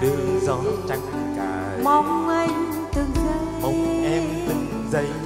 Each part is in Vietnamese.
đường gió trắng cài. Mong anh từng giây. Mong em từng giây.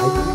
Bye.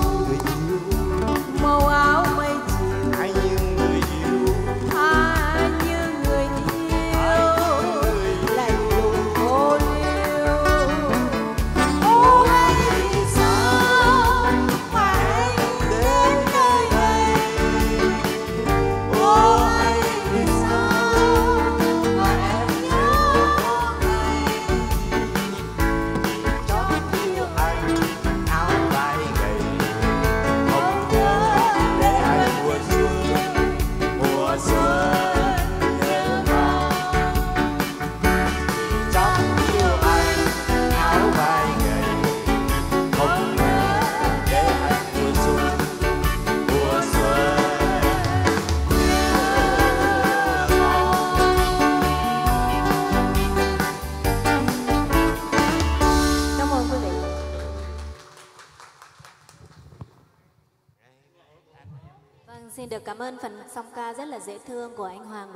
Xin được cảm ơn phần song ca rất là dễ thương của anh Hoàng